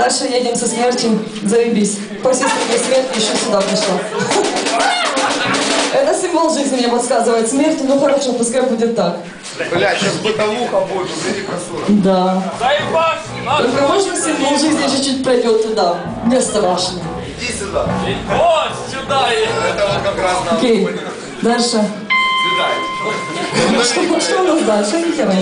Дальше едем со смертью, заебись. По сестре смерть еще сюда пришла. Это символ жизни мне подсказывает смерть, ну хорошо, пускай будет так. Бля, сейчас бытовуха будет, убери косу. Да. Заебашь! Надо Только можно символ жизни чуть-чуть пройдет туда? Мне страшно. Иди сюда. Вот сюда и... Это вот как раз на Окей. Дальше. Сюда. Что, что у нас дальше? Я ни хера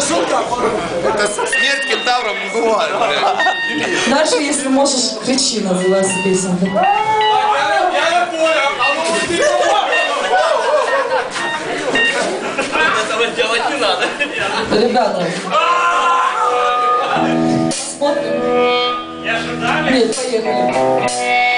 не понимаю. Это смерть кентаврам не бывает, блядь. Дальше, если можешь, кричи, называется песенка. Я не понял, а ну Этого делать не надо. Ребята. Смотрим. Я ожидали. Нет, поехали.